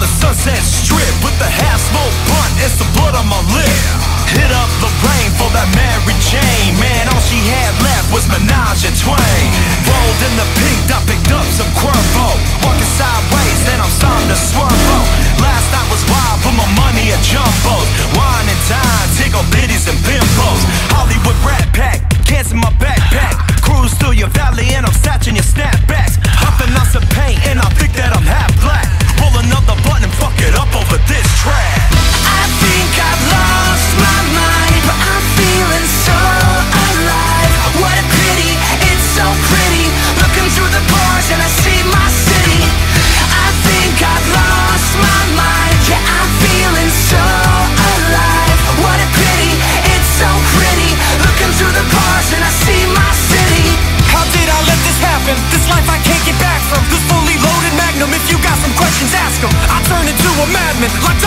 the sunset strip with the half smoked blunt and some blood on my lip. Hit up Lorraine for that Mary Jane. Man, all she had left was Menage and Twain. Rolled in the pink, I picked up some Cuervo. Walking sideways, then I'm starting to swervo. Last night was wild, put my money at jumbos. Wine and dine, tickle bitties and pimpos. Hollywood rat pack, cans in my backpack. Cruise through your valley and I'm like